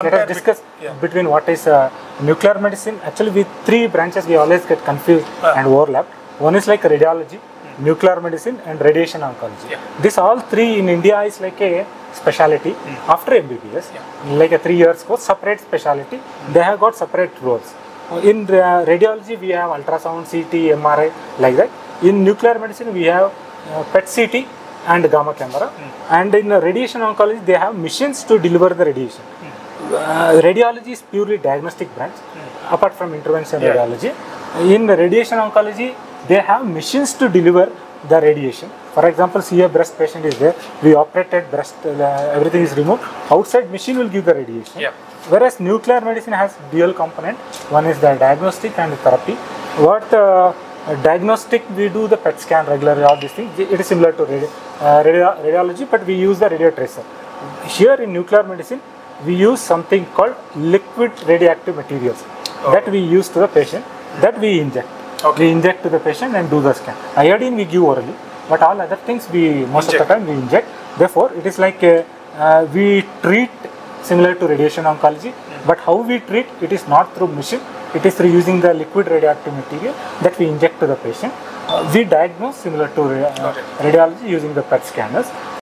Let us discuss between what is uh, nuclear medicine. Actually, with three branches, we always get confused and overlapped. One is like radiology, nuclear medicine, and radiation oncology. Yeah. This all three in India is like a specialty after MBBS, like a three years course, separate specialty. They have got separate roles. Uh, In uh, radiology, we have ultrasound, CT, MRI, like that. In nuclear medicine, we have uh, PET CT and gamma camera. And in uh, radiation oncology, they have machines to deliver the radiation. Uh, radiology is purely diagnostic branch, apart from intervention Yeah. radiology. In radiation oncology, they have machines to deliver the radiation. For example, see a breast patient is there, we operated breast, uh, everything is removed. Outside machine will give the radiation. Yeah. Whereas nuclear medicine has dual component. One is the diagnostic and the therapy. What uh, diagnostic we do the PET scan regularly, all these things. It is similar to radi- uh, radio- radiology, but we use the radio tracer. Here in nuclear medicine, we use something called liquid radioactive materials that we use to the patient that we inject. Okay. We inject to the patient and do the scan. Iodine we give orally, but all other things we most of the time we inject. Therefore, it is like uh, uh, we treat similar to radiation oncology, but how we treat it is not through machine. It is through using the liquid radioactive material that we inject to the patient. Uh, we diagnose similar to uh, Okay. radiology using the PET scanners.